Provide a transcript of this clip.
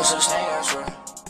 no such thing, I swear.